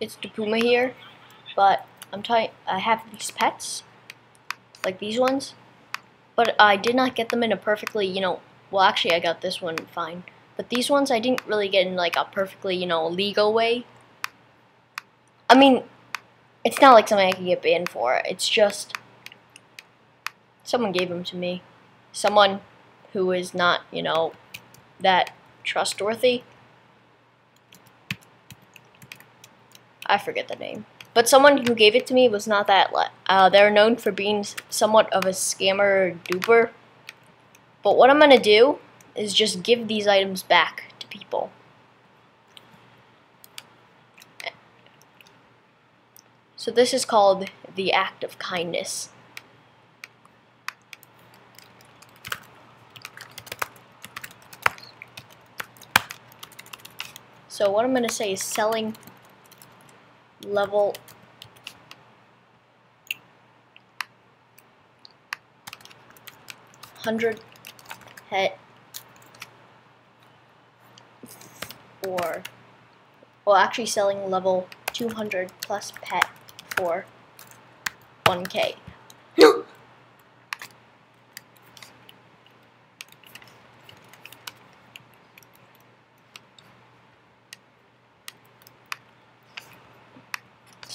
it's Dapuma here, but I'm telling I have these pets, like these ones, but I did not get them in a perfectly, you know, well actually I got this one fine, but these ones I didn't really get in like a perfectly, you know, legal way. I mean, it's not like something I can get banned for, it's just someone gave them to me. Someone who is not, you know, that trustworthy. I forget the name. But someone who gave it to me was not that. Uh, they're known for being somewhat of a scammer duper. But what I'm going to do is just give these items back to people. So this is called the act of kindness. So what I'm going to say is selling level. Hundred pet or well actually selling level 200 plus pet for 1k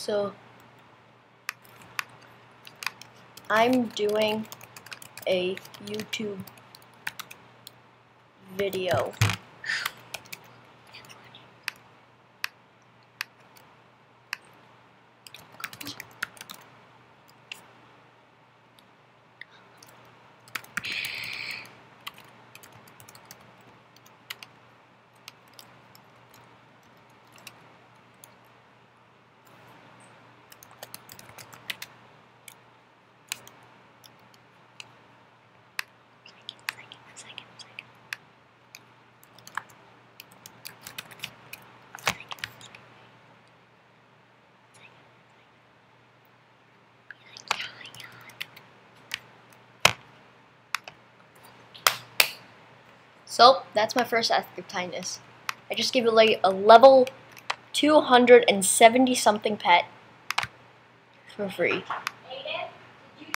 So I'm doing a YouTube video So, that's my first act of kindness. I just gave like a level 270 something pet for free.